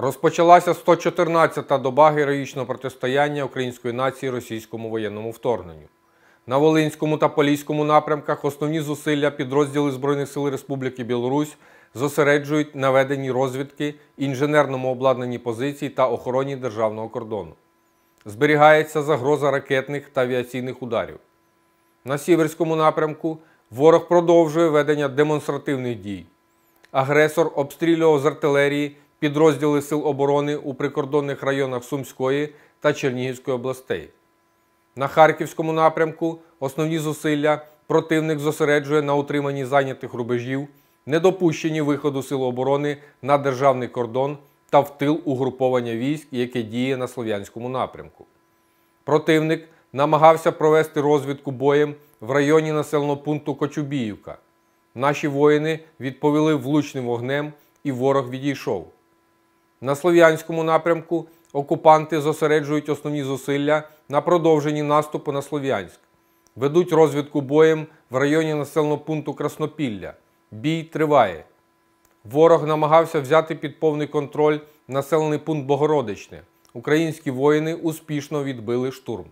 Розпочалася 114-та доба героїчного протистояння української нації російському воєнному вторгненню. На Волинському та Поліському напрямках основні зусилля підрозділи Збройних сил Республіки Білорусь зосереджують на веденні розвідки, інженерному обладнанні позицій та охороні державного кордону. Зберігається загроза ракетних та авіаційних ударів. На Сіверському напрямку ворог продовжує ведення демонстративних дій. Агресор обстрілював з артилерії підрозділи Сил оборони у прикордонних районах Сумської та Чернігівської областей. На Харківському напрямку основні зусилля противник зосереджує на утриманні зайнятих рубежів, недопущенні виходу Сил оборони на державний кордон та в тил угруповання військ, яке діє на Слов'янському напрямку. Противник намагався провести розвідку боєм в районі населеного пункту Кочубіївка. Наші воїни відповіли влучним вогнем, і ворог відійшов. На Слов'янському напрямку окупанти зосереджують основні зусилля на продовженні наступу на Слов'янськ. Ведуть розвідку боєм в районі населеного пункту Краснопілля. Бій триває. Ворог намагався взяти під повний контроль населений пункт Богородичне. Українські воїни успішно відбили штурм.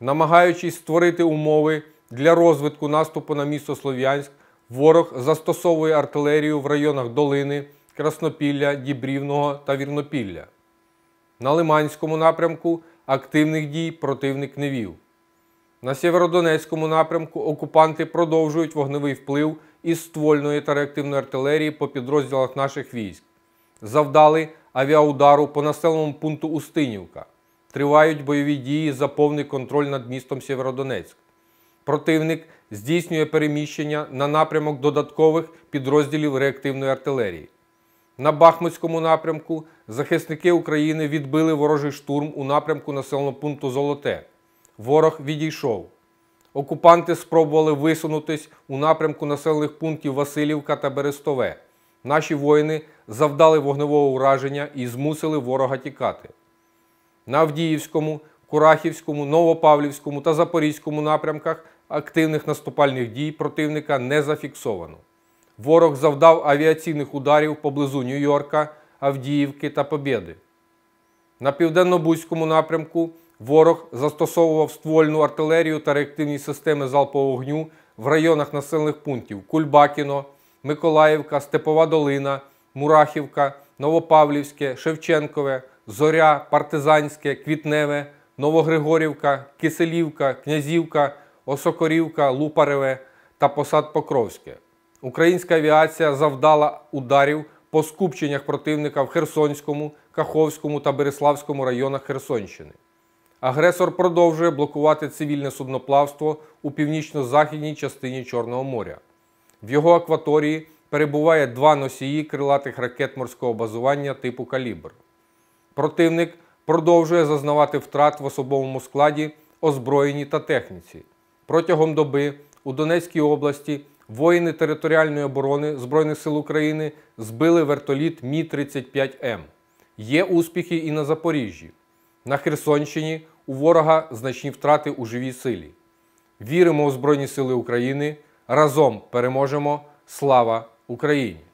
Намагаючись створити умови для розвитку наступу на місто Слов'янськ, ворог застосовує артилерію в районах Долини, Краснопілля, Дібрівного та Вірнопілля. На Лиманському напрямку активних дій противник не вів. На Сєвєродонецькому напрямку окупанти продовжують вогневий вплив із ствольної та реактивної артилерії по підрозділах наших військ. Завдали авіаудару по населеному пункту Устинівка. Тривають бойові дії за повний контроль над містом Сєвєродонецьк. Противник здійснює переміщення на напрямок додаткових підрозділів реактивної артилерії. На Бахмутському напрямку захисники України відбили ворожий штурм у напрямку населеного пункту Золоте. Ворог відійшов. Окупанти спробували висунутись у напрямку населених пунктів Васильівка та Берестове. Наші воїни завдали вогневого ураження і змусили ворога тікати. На Авдіївському, Курахівському, Новопавлівському та Запорізькому напрямках активних наступальних дій противника не зафіксовано. Ворог завдав авіаційних ударів поблизу Нью-Йорка, Авдіївки та Побєди. На південно-бузькому напрямку ворог застосовував ствольну артилерію та реактивні системи залпового вогню в районах населених пунктів Кульбакіно, Миколаївка, Степова Долина, Мурахівка, Новопавлівське, Шевченкове, Зоря, Партизанське, Квітневе, Новогригорівка, Киселівка, Князівка, Осокорівка, Лупареве та Посад Покровське. Українська авіація завдала ударів по скупченнях противника в Херсонському, Каховському та Береславському районах Херсонщини. Агресор продовжує блокувати цивільне судноплавство у північно-західній частині Чорного моря. В його акваторії перебуває два носії крилатих ракет морського базування типу Калібр. Противник продовжує зазнавати втрат в особовому складі, озброєнні та техніці. Протягом доби у Донецькій області воїни територіальної оборони Збройних сил України збили вертоліт Мі-35М. Є успіхи і на Запоріжжі. На Херсонщині у ворога значні втрати у живій силі. Віримо у Збройні Сили України. Разом переможемо! Слава Україні!